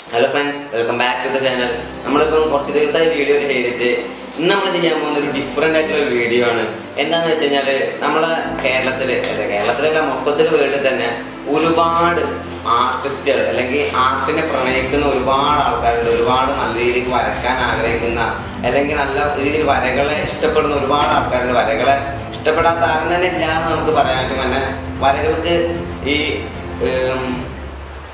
Hello friends welcome back to the channel നമ്മളിപ്പം കുറച്ച് ദിവസമായി വീഡിയോ ചെയ്തിട്ട് ഇന്ന് നമ്മൾ ചെയ്യാൻ പോകുന്ന ഒരു ഡിഫറെന്റ് ആയിട്ടുള്ള ഒരു വീഡിയോ ആണ്. എന്താന്ന് വെച്ച് കഴിഞ്ഞാൽ നമ്മളെ കേരളത്തിൽ അല്ല കേരളത്തിലല്ല മൊത്തത്തിൽ വേൾഡിൽ തന്നെ ഒരുപാട് ആർട്ടിസ്റ്റുകൾ അല്ലെങ്കിൽ ആർട്ടിനെ പ്രണയിക്കുന്ന ഒരുപാട് ആൾക്കാരുണ്ട്. ഒരുപാട് നല്ല രീതിക്ക് വരക്കാൻ ആഗ്രഹിക്കുന്ന അല്ലെങ്കിൽ നല്ല രീതിയിൽ വരകളെ ഇഷ്ടപ്പെടുന്ന ഒരുപാട് ആൾക്കാരുണ്ട്. വരകളെ ഇഷ്ടപ്പെടാത്ത ആരും തന്നെ ഇല്ല എന്ന് നമുക്ക് പറയാൻ പിന്നെ വരകൾക്ക് ഈ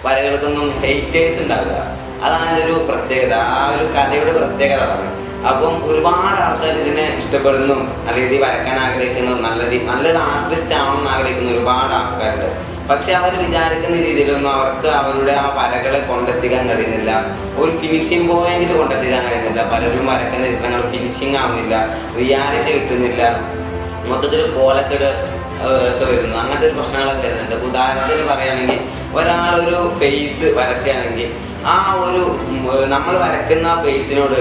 വരകൾക്കൊന്നും ഹെയ്റ്റേഴ്സ് ഉണ്ടാവില്ല. അതാണ് ഇതൊരു പ്രത്യേകത. ആ ഒരു കഥയുടെ പ്രത്യേകത അതാണ്. അപ്പം ഒരുപാട് ആൾക്കാർ ഇതിനെ ഇഷ്ടപ്പെടുന്നു. നല്ല രീതിയിൽ വരക്കാൻ ആഗ്രഹിക്കുന്നു. നല്ല രീതി നല്ലൊരു ആർട്ടിസ്റ്റ് ആവണമെന്ന് ആഗ്രഹിക്കുന്ന ഒരുപാട് ആൾക്കാരുണ്ട്. പക്ഷെ അവർ വിചാരിക്കുന്ന രീതിയിലൊന്നും അവർക്ക് അവരുടെ ആ വരകളെ കൊണ്ടെത്തിക്കാൻ കഴിയുന്നില്ല. ഒരു ഫിനിഷിംഗ് പോയിന്റിൽ കൊണ്ടെത്തിക്കാൻ കഴിയുന്നില്ല. പലരും വരക്കുന്ന ചിത്രങ്ങൾ ഫിനിഷിംഗ് ആവുന്നില്ല. റിയാലിറ്റി കിട്ടുന്നില്ല. മൊത്തത്തിൽ കോലക്കെട് ഒക്കെ വരുന്നു അങ്ങനത്തെ ഒരു പ്രശ്നങ്ങളൊക്കെ വരുന്നുണ്ട്. ഉദാഹരണത്തിന് പറയുകയാണെങ്കിൽ ഒരാളൊരു ഫേസ് വരയ്ക്കുകയാണെങ്കിൽ ആ ഒരു നമ്മൾ വരക്കുന്ന ഫേസിനോട്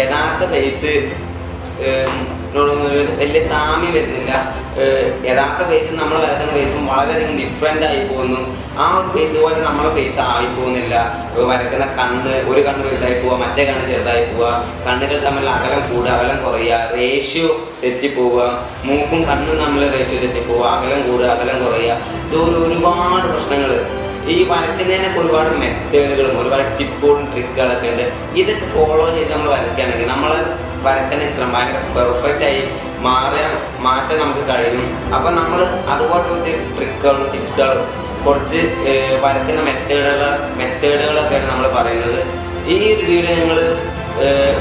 യഥാർത്ഥ ഫേസ് വലിയ സാമ്യം വരുന്നില്ല. യഥാർത്ഥ ഫേസും നമ്മൾ വരക്കുന്ന ഫേസും വളരെയധികം ഡിഫറെന്റ് ആയി പോകുന്നു. ആ ഒരു ഫേസ് പോലെ നമ്മളെ ഫേസ് ആയി പോകുന്നില്ല. വരക്കുന്ന കണ്ണ് ഒരു കണ്ണ് വലുതായി പോവുക മറ്റേ കണ്ണ് ചെറുതായി പോവുക കണ്ണുകൾ തമ്മിൽ അകലം കൂടുക അകലം കുറയുക റേഷ്യോ തെറ്റിപ്പോവുക മൂക്കും കണ്ണും നമ്മൾ റേഷ്യോ തെറ്റിപ്പോവുക അകലം കൂടുക അകലം കുറയുക. ഇതൊരു ഒരുപാട് പ്രശ്നങ്ങൾ ഈ വരയ്ക്കുന്നതിനൊക്കെ ഒരുപാട് മെത്തേഡുകളും ഒരുപാട് ടിപ്പുകളും ട്രിക്കുകളൊക്കെ ഉണ്ട്. ഇതൊക്കെ ഫോളോ ചെയ്ത് നമ്മൾ വരയ്ക്കുകയാണെങ്കിൽ നമ്മൾ വരക്കുന്ന ചിത്രം ഭയങ്കര പെർഫെക്റ്റ് ആയി മാറിയ മാറ്റാൻ നമുക്ക് കഴിയും. അപ്പൊ നമ്മൾ അതുപോലെ കുറച്ച് ട്രിക്കുകളും ടിപ്സുകളും കുറച്ച് വരക്കുന്ന മെത്തേഡുകൾ മെത്തേഡുകളൊക്കെയാണ് നമ്മൾ പറയുന്നത്. ഈ ഒരു വീഡിയോ നിങ്ങൾ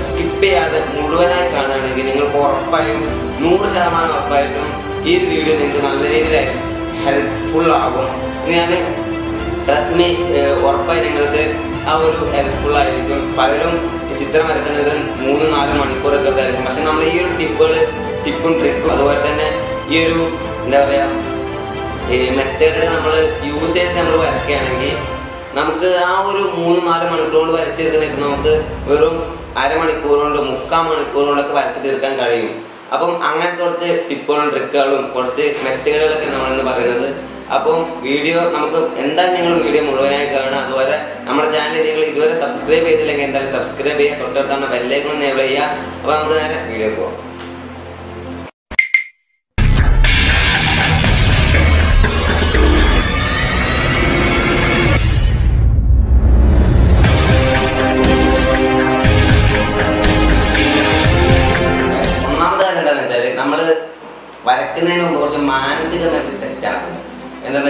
സ്കിപ്പ് ചെയ്യാതെ മുഴുവനായി കാണുകയാണെങ്കിൽ നിങ്ങൾക്ക് ഉറപ്പായും നൂറ് ശതമാനം ഉറപ്പായിട്ടും ഈ ഒരു വീഡിയോ നിങ്ങൾക്ക് നല്ല രീതിയിൽ ഹെൽപ്ഫുൾ ആകും. ഞാൻ ട്രസ്റ്റ് മീ ഉറപ്പായി നിങ്ങൾക്ക് ആ ഒരു ഹെൽപ്ഫുൾ ആയിരിക്കും. പലരും ചിത്രം വരക്കുന്നത് മൂന്ന് നാല് മണിക്കൂറൊക്കെ എടുത്തായിരിക്കും. പക്ഷെ നമ്മൾ ഈ ഒരു ടിപ്പുകൾ ടിപ്പും ട്രിക്കും അതുപോലെ തന്നെ ഈ ഒരു എന്താ പറയാ ഈ മെത്തേഡ് നമ്മൾ യൂസ് ചെയ്ത് നമ്മൾ വരയ്ക്കുകയാണെങ്കിൽ നമുക്ക് ആ ഒരു മൂന്ന് നാല് മണിക്കൂർ കൊണ്ട് വരച്ച് തീർക്കുന്ന നമുക്ക് വെറും അരമണിക്കൂർ കൊണ്ട് മുക്കാൽ മണിക്കൂർ കൊണ്ടൊക്കെ വരച്ച് തീർക്കാൻ കഴിയും. അപ്പം അങ്ങനത്തെ കുറച്ച് ടിപ്പുകളും ട്രിക്കുകളും കുറച്ച് മെത്തേഡുകളൊക്കെ നമ്മളിന്ന് പറയുന്നത് അപ്പം വീഡിയോ നമുക്ക് എന്തായാലും നിങ്ങൾ വീഡിയോ മുഴുവനായി കാണുക. അതുപോലെ നമ്മുടെ ചാനൽ നിങ്ങൾ ഇതുവരെ സബ്സ്ക്രൈബ് ചെയ്തില്ലെങ്കിൽ എന്തായാലും സബ്സ്ക്രൈബ് ചെയ്യുക. തൊട്ടടുത്താണ് ബെല്ലേക്കൊന്ന് എനേബിൾ ചെയ്യുക. അപ്പോൾ നമുക്ക് നേരെ വീഡിയോ പോകാം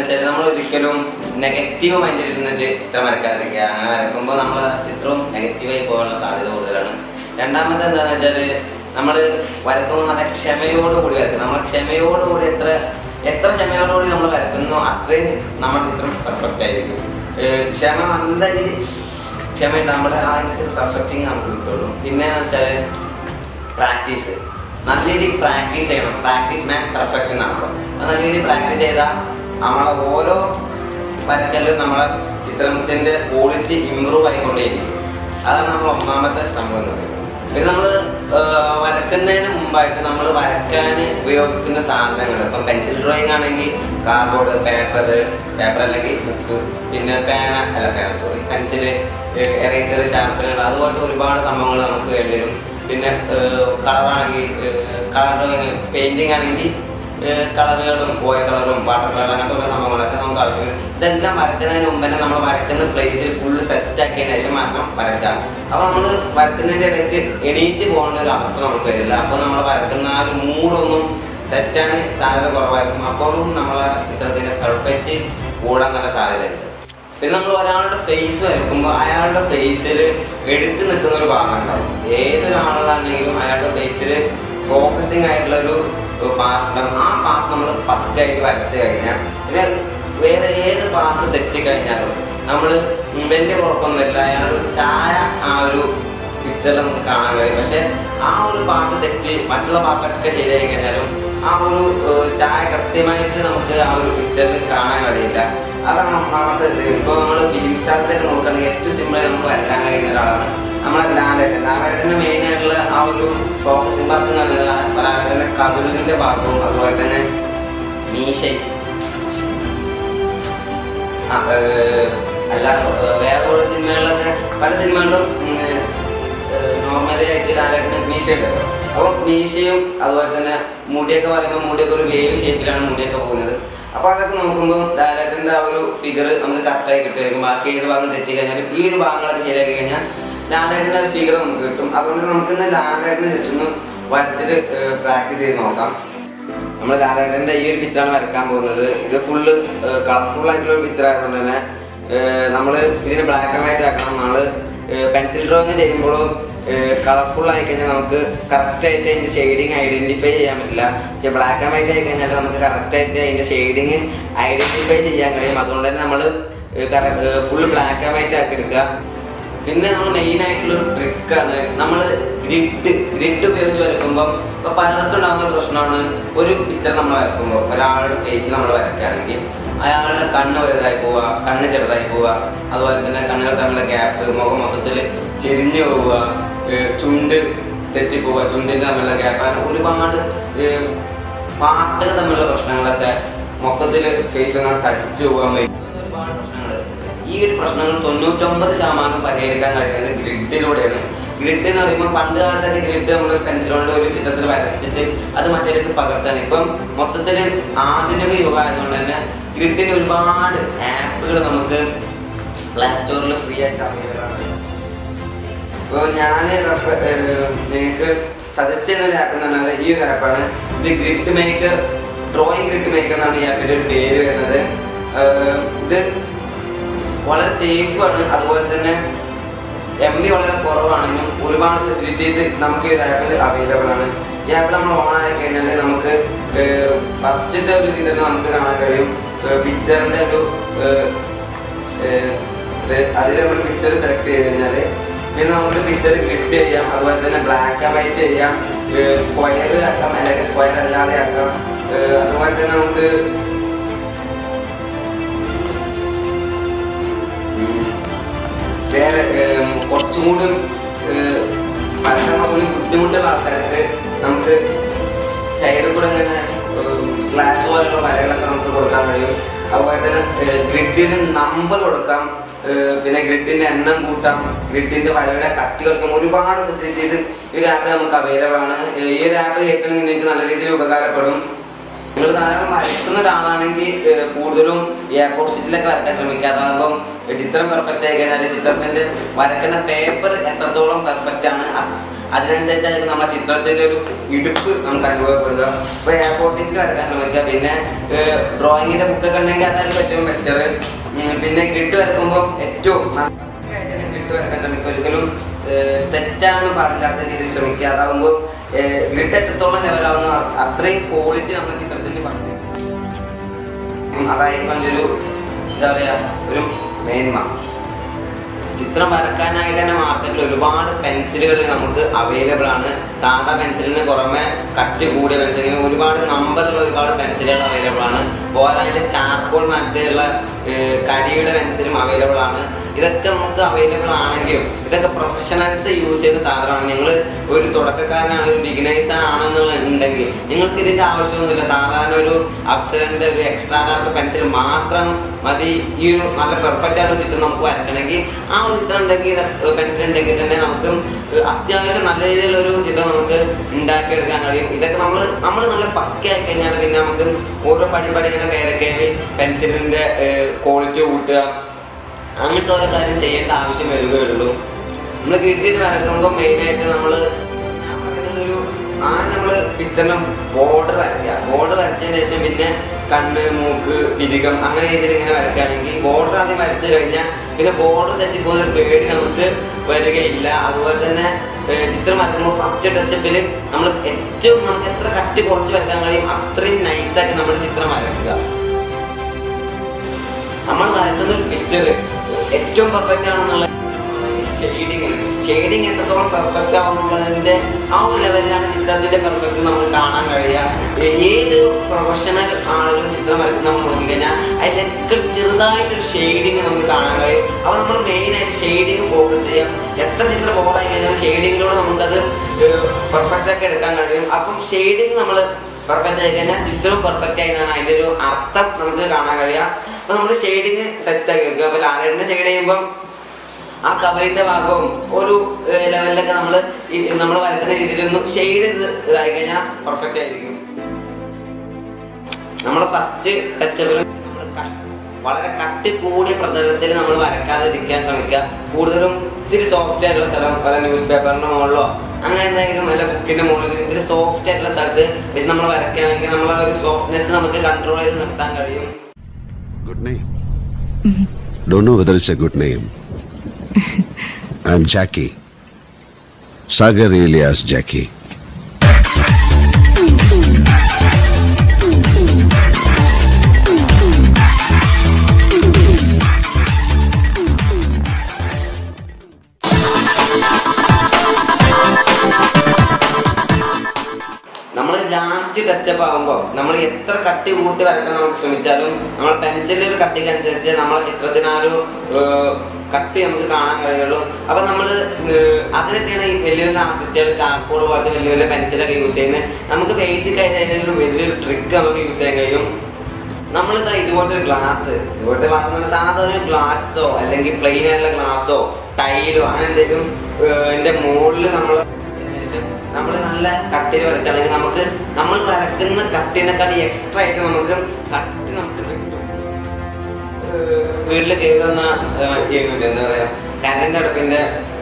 വെച്ചാൽ നമ്മൾ ഒരിക്കലും നെഗറ്റീവ് മൈൻഡിൽ ഇരുന്നിട്ട് ചിത്രം വരക്കാതിരിക്കുക അങ്ങനെ വരക്കുമ്പോൾ നമ്മൾ ചിത്രവും നെഗറ്റീവായി പോകാനുള്ള സാധ്യത കൂടുതലാണ്. രണ്ടാമത്തെ എന്താണെന്ന് വെച്ചാൽ നമ്മൾ വരക്കുമ്പോൾ നല്ല ക്ഷമയോടുകൂടി വരക്കും നമ്മൾ ക്ഷമയോടുകൂടി എത്ര എത്ര ക്ഷമയോടുകൂടി നമ്മൾ വരക്കുന്നു അത്രയും നമ്മുടെ ചിത്രം പെർഫെക്റ്റ് ആയിരിക്കും. ക്ഷമ നല്ല രീതി ക്ഷമ ഉണ്ടാകുമ്പോൾ ആ അനുസരിച്ച് പെർഫെക്റ്റിങ് നമുക്ക് കിട്ടുള്ളൂ. പിന്നെ എന്ന് വെച്ചാൽ പ്രാക്ടീസ്. നല്ല രീതിയിൽ പ്രാക്ടീസ് ചെയ്യണം. പ്രാക്ടീസ് മാൻ പെർഫെക്റ്റ് എന്നാണല്ലോ. അപ്പം നല്ല രീതിയിൽ പ്രാക്ടീസ് ചെയ്താൽ നമ്മളെ ഓരോ വരക്കലും നമ്മളെ ചിത്രത്തിന്റെ ക്വാളിറ്റി ഇമ്പ്രൂവ് ആയിക്കൊണ്ടേയിരിക്കും. അതാണ് നമ്മൾ ഒന്നാമത്തെ സംഭവം പിന്നെ നമ്മൾ വരക്കുന്നതിന് മുമ്പായിട്ട് നമ്മൾ വരക്കാൻ ഉപയോഗിക്കുന്ന സാധനങ്ങൾ ഇപ്പം പെൻസിൽ ഡ്രോയിങ് ആണെങ്കിൽ കാർഡ്ബോർഡ് പേപ്പർ പേപ്പർ അല്ലെങ്കിൽ ബുക്ക് പിന്നെ പേന അല്ല പേന സോറി പെൻസിൽ എറേസർ ഷാർപ്പനർ അതുപോലത്തെ ഒരുപാട് സംഭവങ്ങൾ നമുക്ക് വേണ്ടി വരും. പിന്നെ കളറാണെങ്കിൽ കളർ ഡ്രോയിങ് പെയിന്റിങ് ആണെങ്കിൽ കളറുകളും ഓയ കളറും വാട്ടർ കളർ അങ്ങനത്തെ ഉള്ള സംഭവങ്ങളൊക്കെ നമുക്ക് ആവശ്യമില്ല. ഇതെല്ലാം വരക്കുന്നതിന് മുമ്പ് തന്നെ നമ്മൾ വരക്കുന്ന പ്ലേസ് ഫുള്ള് സെറ്റ് ആക്കിയതിന് ശേഷം മാത്രം വരക്കാം അപ്പൊ നമ്മൾ വരയ്ക്കുന്നതിന്റെ ഇടയ്ക്ക് എണീറ്റ് പോകേണ്ട ഒരു അവസ്ഥ നമുക്ക് വരില്ല. അപ്പോൾ നമ്മൾ വരക്കുന്ന ആ ഒരു മൂടൊന്നും തെറ്റാൻ സാധ്യത കുറവായിരിക്കും. അപ്പോഴും നമ്മളെ ചിത്രത്തിന്റെ പെർഫെക്റ്റ് കൂടാൻ നല്ല സാധ്യതയുണ്ട്. പിന്നെ നമ്മൾ ഒരാളുടെ ഫേസ് വരക്കുമ്പോൾ അയാളുടെ ഫേസിൽ എടുത്തു നിൽക്കുന്ന ഒരു ഭാഗം ഉണ്ടാവും. ഏതൊരാളാണെങ്കിലും അയാളുടെ ഫേസിൽ ഫോക്കസിങ് ആയിട്ടുള്ള ഒരു പാർട്ട് ഉണ്ടാവും ആ പാത്രം നമ്മൾ പക്കായിട്ട് വരച്ചു കഴിഞ്ഞാൽ പിന്നെ വേറെ ഏത് പാർട്ട് തെറ്റിക്കഴിഞ്ഞാലും നമ്മൾ വലിയ കുഴപ്പമൊന്നുമില്ല അയാൾ ചായ ആ ഒരു പിക്ചർ നമുക്ക് കാണാൻ കഴിയും. പക്ഷെ ആ ഒരു പാട്ട് തെറ്റി മറ്റുള്ള പാട്ടൊക്കെ ശരിയായി കഴിഞ്ഞാലും ആ ഒരു ചായ കൃത്യമായിട്ട് നമുക്ക് ആ ഒരു പിക്ചറിൽ കാണാൻ കഴിയില്ല. അതാണ് ഒന്നാമത്തെ ഇപ്പൊ നമ്മൾ ഫിലിം സ്റ്റാർസിലൊക്കെ നോക്കുകയാണെങ്കിൽ ഏറ്റവും സിമ്പിളായി നമുക്ക് വരക്കാൻ കഴിയുന്ന ഒരാളാണ് നമ്മളെ ലാലേട്ടൻ ലാലേട്ടന്റെ മെയിൻ ആയിട്ടുള്ള ആ ഒരു ഫോക്കസിംഗ് പാർട്ട് എന്ന് പറഞ്ഞാൽ ലാലേട്ടന്റെ കവിളിന്റെ ഭാഗവും അതുപോലെ തന്നെ മീശ അല്ല വേറെ കുറേ സിനിമകളിലൊക്കെ പല സിനിമകളിലും നോർമലി ആയിട്ട് ലാലേട്ടന് മീശ ഉണ്ടല്ലോ അപ്പോൾ മീശയും അതുപോലെ തന്നെ മുടിയൊക്കെ പറയുമ്പോൾ മുടിയൊക്കെ ഒരു വേവ് ഷേപ്പിലാണ് മുടിയൊക്കെ പോകുന്നത്. അപ്പൊ അതൊക്കെ നോക്കുമ്പോൾ ലാലേട്ടന്റെ ആ ഒരു ഫിഗർ നമുക്ക് കറക്റ്റായി കിട്ടുമായിരിക്കും. ബാക്കി ഏത് ഭാഗം തെറ്റി കഴിഞ്ഞാലും ഈ ഒരു ഭാഗങ്ങളൊക്കെ ശരിയാക്കി കഴിഞ്ഞാൽ ലാലേട്ടന്റെ ഫിഗർ നമുക്ക് കിട്ടും. അതുകൊണ്ട് നമുക്ക് ഇന്ന് ലാലേട്ടനെ ജസ്റ്റ് ഒന്ന് വരച്ചിട്ട് പ്രാക്ടീസ് ചെയ്ത് നോക്കാം. നമ്മൾ ലാലേട്ടന്റെ ഈ ഒരു പിക്ചറാണ് വരക്കാൻ പോകുന്നത്. ഇത് ഫുള്ള് കളർഫുൾ ആയിട്ടുള്ള ഒരു പിക്ചർ ആയതുകൊണ്ട് തന്നെ നമ്മൾ ഇതിന് ബ്ലാക്ക് ആൻഡ് വൈറ്റ് ആക്കണം. നമ്മൾ പെൻസിൽ ഡ്രോയിങ് ചെയ്യുമ്പോഴും കളർഫുൾ ആയി കഴിഞ്ഞാൽ നമുക്ക് കറക്റ്റ് ആയിട്ട് അതിന്റെ ഷെയ്ഡിങ് ഐഡന്റിഫൈ ചെയ്യാൻ പറ്റില്ല. പക്ഷെ ബ്ലാക്ക് ആൻഡ് വൈറ്റ് ആയി കഴിഞ്ഞാൽ നമുക്ക് കറക്റ്റ് ആയിട്ട് അതിന്റെ ഷെയ്ഡിങ് ഐഡന്റിഫൈ ചെയ്യാൻ കഴിയും. അതുകൊണ്ട് തന്നെ നമ്മൾ ഫുൾ ബ്ലാക്ക് ആൻഡ് വൈറ്റ് ആക്കി എടുക്കുക. പിന്നെ നമ്മൾ മെയിൻ ആയിട്ടുള്ള ഒരു ട്രിക്കാണ് നമ്മൾ ഗ്രിഡ് ഗ്രിഡ് ഉപയോഗിച്ച് വരക്കുമ്പോൾ ഇപ്പൊ പലർക്കും ഉണ്ടാകുന്ന പ്രശ്നമാണ് ഒരു പിക്ചർ നമ്മൾ വരക്കുമ്പോൾ ഒരാളുടെ ഫേസ് നമ്മൾ വരക്കുകയാണെങ്കിൽ അയാളുടെ കണ്ണ് വലുതായി പോവുക കണ്ണ് ചെറുതായി പോവുക. അതുപോലെ തന്നെ കണ്ണുകൾ തമ്മിലുള്ള ഗ്യാപ്പ് മുഖം മൊത്തത്തിൽ ചെരിഞ്ഞു പോവുക ചുണ്ട് തെറ്റിപ്പോവുക ചുണ്ടിന്റെ തമ്മിലുള്ള ഗ്യാപ്പ് ഒരുപാട് പാട്ടുകൾ തമ്മിലുള്ള പ്രശ്നങ്ങളൊക്കെ മൊത്തത്തിൽ ഫേസ് അങ്ങനെ തടിച്ചു പോകാൻ പ്രശ്നങ്ങൾ ഈ ഒരു പ്രശ്നങ്ങൾ തൊണ്ണൂറ്റൊമ്പത് ശതമാനം പരിഹരിക്കാൻ കഴിയുന്നത് ഗ്രിഡിലൂടെയാണ്. ഗ്രിഡ് എന്ന് പറയുമ്പോൾ പണ്ട് കാലത്തൊക്കെ ഗ്രിഡ് നമ്മൾ പെൻസിൽ കൊണ്ട് ഒരു ചിത്രത്തിൽ വരച്ചിട്ട് അത് മറ്റേക്ക് പകർത്താൻ. ഇപ്പം മൊത്തത്തിൽ ആധുനിക യുഗം ആയതുകൊണ്ട് തന്നെ ഗ്രിഡിന് ഒരുപാട് ആപ്പുകൾ നമുക്ക് പ്ലേ സ്റ്റോറിൽ ഫ്രീ ആയിട്ട് അവൈലബിൾ ആണ് അപ്പോൾ ഞാൻ നിങ്ങൾക്ക് സജസ്റ്റ് ചെയ്യുന്ന ഒരു ആപ്പ് എന്ന് പറഞ്ഞാൽ ഈ ഒരു ആപ്പാണ്. ഇത് grid maker drawing grid maker എന്നാണ് ഈ ആപ്പിന്റെ പേര് വരുന്നത്. ഇത് വളരെ സേഫ് ആണ്. അതുപോലെ തന്നെ എം ബി വളരെ കുറവാണെങ്കിലും ഒരുപാട് ഫെസിലിറ്റീസ് നമുക്ക് ഈ ഒരു ആപ്പിൽ അവൈലബിൾ ആണ്. ഈ ആപ്പിൽ നമ്മൾ ഓൺ ആയി കഴിഞ്ഞാൽ നമുക്ക് ഫസ്റ്റിന്റെ ഒരു ഇതിൽ നമുക്ക് കാണാൻ കഴിയും. പിക്ചറിന്റെ ഒരു അതിൽ നമ്മൾ പിക്ചർ സെലക്ട് ചെയ്ത് കഴിഞ്ഞാൽ പിന്നെ നമുക്ക് പിക്ചർ ഗ്രിഡ് ചെയ്യാം. അതുപോലെ തന്നെ ബ്ലാക്ക് ആൻഡ് വൈറ്റ് ചെയ്യാം. സ്ക്വയർ ആക്കാം. അല്ലെങ്കിൽ സ്ക്വയർ അല്ലാതെ ആക്കാം. അതുപോലെ തന്നെ നമുക്ക് കുറച്ചും കൂടി കുറച്ചുകൂടി ബുദ്ധിമുട്ടുള്ള ആൾക്കാർക്ക് നമുക്ക് സൈഡിൽ കൂടെ ഇങ്ങനെ സ്ലാഷ് പോലുള്ള വരകളൊക്കെ നമുക്ക് കൊടുക്കാൻ കഴിയും. അതുപോലെ തന്നെ ഗ്രിഡിന് നമ്പർ കൊടുക്കാം. പിന്നെ ഗ്രിഡിന്റെ എണ്ണം കൂട്ടാം. ഗ്രിഡിന്റെ വരയുടെ കട്ടി കുറയ്ക്കാം. ഒരുപാട് ഫെസിലിറ്റീസ് ഈ ഒരു ആപ്പിൽ നമുക്ക് അവൈലബിൾ ആണ്. ഈ ഒരു ആപ്പ് കേൾക്കണമെങ്കിൽ നിങ്ങൾക്ക് നല്ല രീതിയിൽ ഉപകാരപ്പെടും. നിങ്ങൾ ധാരാളം വരയ്ക്കുന്ന ഒരാളാണെങ്കിൽ കൂടുതലും എയർ ഫോർ ഷീറ്റിലൊക്കെ വരയ്ക്കാൻ ശ്രമിക്കുക അതാകുമ്പം ചിത്രം പെർഫെക്റ്റ് ആയി കഴിഞ്ഞാൽ ചിത്രത്തിന്റെ വരയ്ക്കുന്ന പേപ്പർ എത്രത്തോളം പെർഫെക്റ്റ് ആണ് അത് അതിനനുസരിച്ചായിരിക്കും നമ്മുടെ ചിത്രത്തിന്റെ ഒരു ഇടുപ്പ് നമുക്ക് അനുഭവപ്പെടുക. അപ്പൊ എ ഫോർ ഷീറ്റിൽ വരയ്ക്കാൻ ശ്രമിക്കുക. പിന്നെ ഡ്രോയിങ്ങിന്റെ ബുക്കൊക്കെ ഉണ്ടെങ്കിൽ അതായിരിക്കും ഏറ്റവും ബെറ്റർ പിന്നെ ഗ്രിഡ് വരക്കുമ്പോൾ ഏറ്റവും ഗ്രിഡ് വരക്കാൻ ശ്രമിക്കുക. ഒരിക്കലും തെറ്റാന്ന് പാടില്ലാത്ത രീതിയിൽ ശ്രമിക്കുക. അതാകുമ്പോൾ ഗ്രിഡ് എത്രത്തോളം ലെവലാവുന്ന അത്രയും ക്വാളിറ്റി നമ്മുടെ പറഞ്ഞു അതായിരിക്കും അതിന്റെ ഒരു എന്താ പറയാ ഒരു മേന്മ ചിത്രം വരക്കാനായിട്ട് തന്നെ മാർക്കറ്റിൽ ഒരുപാട് പെൻസിലുകൾ നമുക്ക് അവൈലബിൾ ആണ്. സാധാ പെൻസിലിന് പുറമെ കട്ടി കൂടിയ പെൻസിൽ ഒരുപാട് നമ്പറുള്ള ഒരുപാട് പെൻസിലുകൾ അവൈലബിൾ ആണ്. പോലെ അതിന്റെ ചാർക്കോൾ കരിയുടെ പെൻസിലും അവൈലബിൾ ആണ്. ഇതൊക്കെ നമുക്ക് അവൈലബിൾ ആണെങ്കിലും ഇതൊക്കെ പ്രൊഫഷണൽസ് യൂസ് ചെയ്യുന്ന സാധനമാണ്. നിങ്ങൾ ഒരു തുടക്കക്കാരനാണ് ഒരു ബിഗിനേഴ്സ് ആണെന്നുള്ള ഉണ്ടെങ്കിൽ നിങ്ങൾക്ക് ഇതിന്റെ ആവശ്യമൊന്നുമില്ല. സാധാരണ ഒരു അക്സലന്റ് ഒരു എക്സ്ട്രാ ഡാർക്ക് പെൻസിൽ മാത്രം മതി. ഈ ഒരു നല്ല പെർഫെക്റ്റ് ആയിട്ട് ചിത്രം നമുക്ക് വരക്കണമെങ്കിൽ ആ ഒരു ചിത്രം ഉണ്ടെങ്കിൽ പെൻസിൽ ഉണ്ടെങ്കിൽ തന്നെ നമുക്ക് അത്യാവശ്യം നല്ല രീതിയിലുള്ള ഒരു ചിത്രം നമുക്ക് ഉണ്ടാക്കിയെടുക്കാൻ കഴിയും. ഇതൊക്കെ നമ്മൾ നമ്മൾ നല്ല പക്കയായി കഴിഞ്ഞാൽ പിന്നെ നമുക്ക് ഓരോ പടി പടി ഇങ്ങനെ കയറി കയറി പെൻസിലിന്റെ ക്വാളിറ്റി കൂട്ടുക. അങ്ങനത്തെ ഓരോ കാര്യം ചെയ്യേണ്ട ആവശ്യം വരികയുള്ളൂ നമ്മൾ കിട്ടിയിട്ട് വരക്കുമ്പോൾ മെയിനായിട്ട് നമ്മൾ ഒരു ആ നമ്മൾ പിക്ചറിന് ബോർഡർ വരയ്ക്കുക. ബോർഡർ വരച്ചതിന് ശേഷം പിന്നെ കണ്ണ് മൂക്ക് പിരികം അങ്ങനെ രീതിയിൽ ഇങ്ങനെ വരയ്ക്കുകയാണെങ്കിൽ ബോർഡർ ആദ്യം വരച്ചു കഴിഞ്ഞാൽ പിന്നെ ബോർഡർ തെറ്റിപ്പോ പേടി നമുക്ക് വരികയില്ല. അതുപോലെ തന്നെ ചിത്രം വരക്കുമ്പോൾ ഫസ്റ്റ് ടച്ചപ്പിൽ നമ്മൾ ഏറ്റവും നമുക്ക് എത്ര കട്ട് കുറച്ച് വരക്കാൻ കഴിയും അത്രയും നൈസായിട്ട് നമ്മൾ ചിത്രം വരയ്ക്കുക. നമ്മൾ വരക്കുന്ന പിക്ചർ ഏറ്റവും പെർഫെക്റ്റ് ആണെന്നുള്ള ഷെയ്ഡിങ് ഷെയ്ഡിങ് എത്രത്തോളം പെർഫെക്റ്റ് ആവുന്നുള്ളതിന്റെ ആ ഒരു ലെവലിലാണ് ചിത്രത്തിന്റെ പെർഫെക്റ്റ് നമുക്ക് കാണാൻ കഴിയുക. ഏത് പ്രൊഫഷണൽ ആളുകളും ചിത്രം വരയ്ക്കുന്ന നമ്മൾ നോക്കിക്കഴിഞ്ഞാൽ അതിലൊക്കെ ചെറുതായിട്ടൊരു ഷെയ്ഡിങ് നമുക്ക് കാണാൻ കഴിയും. അപ്പൊ നമ്മൾ മെയിൻ ആയിട്ട് ഷെയ്ഡിങ് ഫോക്കസ് ചെയ്യാം. എത്ര ചിത്രം ബോറായി കഴിഞ്ഞാൽ ഷെയ്ഡിങ്ങിലൂടെ നമുക്കത് പെർഫെക്റ്റ് ആക്കി എടുക്കാൻ കഴിയും. അപ്പം ഷെയ്ഡിങ് നമ്മൾ പെർഫെക്റ്റ് ആയി കഴിഞ്ഞാൽ ചിത്രം പെർഫെക്റ്റ് ആയി എന്നാണ് അതിന്റെ ഒരു അർത്ഥം നമുക്ക് കാണാൻ കഴിയുക അപ്പൊ നമ്മൾ ഷെയ്ഡിങ് സെറ്റ് ആക്കി വെക്കുക. അപ്പൊ ലാലേട്ടിന്റെ ഷെയ്ഡ് ചെയ്യുമ്പോൾ ആ കവറിന്റെ ഭാഗവും ഒരു ലെവലിലൊക്കെ നമ്മൾ നമ്മൾ വരക്കുന്ന രീതിയിൽ ഒന്ന് ഷെയ്ഡ് ഇതായി കഴിഞ്ഞാൽ പെർഫെക്റ്റ് ആയിരിക്കും. നമ്മൾ ഫസ്റ്റ് ടച്ചപ്പിൽ വളരെ കട്ടി കൂടിയ പ്രതലത്തിൽ നമ്മൾ വരക്കാതെ ഇരിക്കാൻ ശ്രമിക്കുക. കൂടുതലും ഇത്തിരി സോഫ്റ്റ് ആയിട്ടുള്ള സ്ഥലം പല ന്യൂസ് പേപ്പറിന്റെ മുകളിലോ അങ്ങനെ എന്തെങ്കിലും അല്ല ബുക്കിന്റെ മുകളിൽ ഇത്തിരി സോഫ്റ്റ് ആയിട്ടുള്ള സ്ഥലത്ത് വെച്ച് നമ്മൾ വരയ്ക്കുകയാണെങ്കിൽ നമ്മളെ ഒരു സോഫ്റ്റ്നെസ് നമുക്ക് കൺട്രോൾ ചെയ്ത് നിർത്താൻ കഴിയും. Good night don't know whether it's a good name. I'm Jackie. Sagar Elias Jackie. Last ആകുമ്പോൾ നമ്മൾ എത്ര കട്ടി കൂട്ടി വരയ്ക്കാൻ നമുക്ക് ശ്രമിച്ചാലും നമ്മൾ പെൻസിലിൽ ഒരു കട്ടിക്ക് അനുസരിച്ച് നമ്മളെ ചിത്രത്തിന് ആ കട്ടി നമുക്ക് കാണാൻ കഴിയുള്ളൂ. അപ്പൊ നമ്മൾ അതിനൊക്കെയാണ് ഈ വലിയ വലിയ ആർട്ടിസ്റ്റുകൾ ചാക്കോട് പോലത്തെ വലിയ വലിയ പെൻസിലൊക്കെ യൂസ് ചെയ്യുന്നത് നമുക്ക് ബേസിക് ആയിട്ട് അതിന്റെ ഒരു വലിയൊരു ട്രിക്ക് നമുക്ക് യൂസ് ചെയ്യാൻ കഴിയും. നമ്മളിതാ ഇതുപോലത്തെ ഒരു ഗ്ലാസ് ഇതുപോലത്തെ ഗ്ലാസ് എന്ന് പറഞ്ഞാൽ സാധാരണ ഗ്ലാസ്സോ അല്ലെങ്കിൽ പ്ലെയിൻ ആയിട്ടുള്ള ഗ്ലാസ്സോ ടൈലോ അങ്ങനെ എന്തെങ്കിലും എന്റെ മുകളിൽ നമ്മൾ നമ്മൾ നല്ല കട്ടിൽ വരയ്ക്കുകയാണെങ്കിൽ നമുക്ക് നമ്മൾ വരക്കുന്ന കട്ടിനെക്കാട്ടി എക്സ്ട്രാ ആയിട്ട് നമുക്ക് കട്ടി നമുക്ക് കിട്ടും. വീട്ടിൽ കയറുന്ന എന്താ പറയാ കരണ്ട് അടുപ്പിന്റെ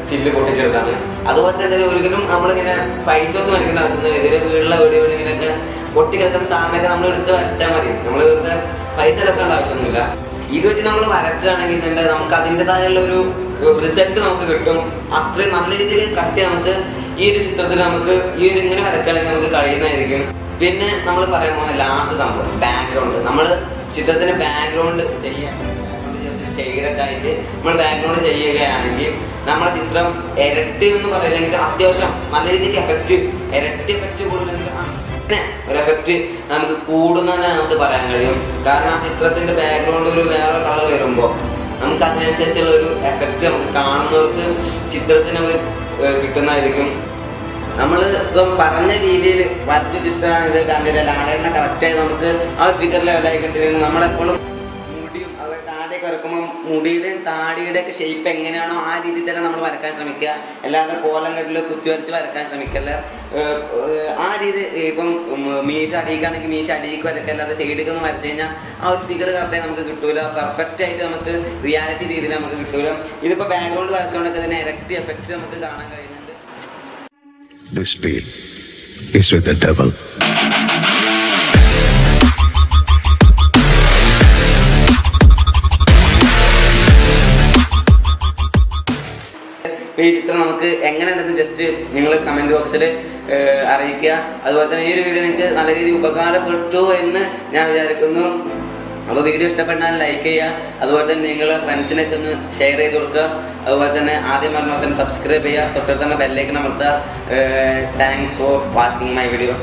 ചില്ല് പൊട്ടിച്ചെടുത്താണ്. അതുപോലെ തന്നെ ഒരിക്കലും നമ്മളിങ്ങനെ പൈസ ഒന്നും മേടിക്കേണ്ട ആവശ്യമൊന്നും ഇതിൽ വീട്ടിലെ വീട് ഇങ്ങനെയൊക്കെ പൊട്ടിക്കിടക്കുന്ന സാധനമൊക്കെ നമ്മൾ എടുത്ത് വരച്ചാൽ മതി. നമ്മൾ വെറുതെ പൈസ എടുക്കേണ്ട ആവശ്യമൊന്നുമില്ല. ഇത് വെച്ച് നമ്മൾ വരക്കുകയാണെങ്കിൽ തന്നെ നമുക്ക് അതിന്റെതായുള്ള ഒരു റിസൾട്ട് നമുക്ക് കിട്ടും. അത്രയും നല്ല രീതിയിൽ കട്ടി നമുക്ക് ഈ ഒരു ചിത്രത്തിൽ നമുക്ക് ഈ ഒരു ഇങ്ങനെ വരക്കുകയാണെങ്കിൽ നമുക്ക് കഴിയുന്നതായിരിക്കും. പിന്നെ നമ്മൾ പറയാൻ പോകുന്ന ലാസ്റ്റ് സംഭവം ബാക്ക്ഗ്രൗണ്ട് നമ്മൾ ചിത്രത്തിന്റെ ബാക്ക്ഗ്രൗണ്ട് ചെയ്യാൻ ഷെയ്ഡൊക്കെ ആയിട്ട് നമ്മൾ ബാക്ക്ഗ്രൗണ്ട് ചെയ്യുകയാണെങ്കിൽ നമ്മുടെ ചിത്രം ഇരട്ടി എന്ന് പറയില്ലെങ്കിൽ അത്യാവശ്യം നല്ല രീതിക്ക് എഫക്റ്റ് ഇരട്ടി എഫക്റ്റ് കൂടുതലെങ്കിൽ ഒരു എഫക്റ്റ് നമുക്ക് കൂടുന്നതന്നെ നമുക്ക് പറയാൻ കഴിയും. കാരണം ആ ചിത്രത്തിന്റെ ബാക്ക്ഗ്രൗണ്ട് ഒരു വേറെ കളർ വരുമ്പോൾ നമുക്ക് അതിനനുസരിച്ചുള്ള ഒരു എഫക്റ്റ് നമുക്ക് കാണുന്നവർക്ക് ചിത്രത്തിന് കിട്ടുന്നതായിരിക്കും. നമ്മൾ ഇപ്പം പറഞ്ഞ രീതിയിൽ വരച്ച ചിത്രമാണ് ഇത് കണ്ടില്ല ലാലേട്ടനെ കറക്റ്റായി നമുക്ക് ആ ഒരു ഫിഗർ ലെവലായി കണ്ടിരുന്നു നമ്മളെപ്പോഴും മുടിയും അതുപോലെ താടിയൊക്കെ വരക്കുമ്പോൾ മുടിയുടെയും താടിയുടെ ഒക്കെ ഷേപ്പ് എങ്ങനെയാണോ ആ രീതിയിൽ തന്നെ നമ്മൾ വരക്കാൻ ശ്രമിക്കുക. അല്ലാതെ കോലം കെട്ടിൽ കുത്തി വരച്ച് വരക്കാൻ ശ്രമിക്കല്ല. ആ രീതി ഇപ്പം മീശ അടിയിക്കാണെങ്കിൽ മീശ അടിയിക്ക് വരക്കുക അല്ലാതെ സൈഡിലേക്ക് ഒന്ന് വരച്ച് കഴിഞ്ഞാൽ ആ ഒരു ഫിഗർ കറക്റ്റായി നമുക്ക് കിട്ടൂല. പെർഫെക്റ്റ് ആയിട്ട് നമുക്ക് റിയാലിറ്റി രീതിയിൽ നമുക്ക് കിട്ടൂല. ഇതിപ്പോൾ ബാക്ക്ഗ്രൗണ്ട് വരച്ചുകൊണ്ടൊക്കെ ഇതിന് ഇരട്ടി എഫക്റ്റ് നമുക്ക് കാണാൻ കഴിയുന്നുണ്ട് This deal is with the devil. ഈ ചിത്രം നമുക്ക് എങ്ങനെയുണ്ടെന്ന് ജസ്റ്റ് നിങ്ങൾ കമന്റ് ബോക്സിൽ അറിയിക്കുക അതുപോലെ തന്നെ ഈ ഒരു വീഡിയോ നിങ്ങൾക്ക് നല്ല രീതിയിൽ ഉപകാരപ്പെട്ടു എന്ന് ഞാൻ വിചാരിക്കുന്നു അപ്പോൾ വീഡിയോ ഇഷ്ടപ്പെട്ടാൽ ലൈക്ക് ചെയ്യുക. അതുപോലെ തന്നെ നിങ്ങൾ ഫ്രണ്ട്സിനൊക്കെ ഒന്ന് ഷെയർ ചെയ്ത് കൊടുക്കുക. അതുപോലെ തന്നെ ആദ്യം പറഞ്ഞാൽ തന്നെ സബ്സ്ക്രൈബ് ചെയ്യുക. തൊട്ടടുത്ത് തന്നെ ബെല്ലേക്ക് അമർത്തുക. Thanks for watching my video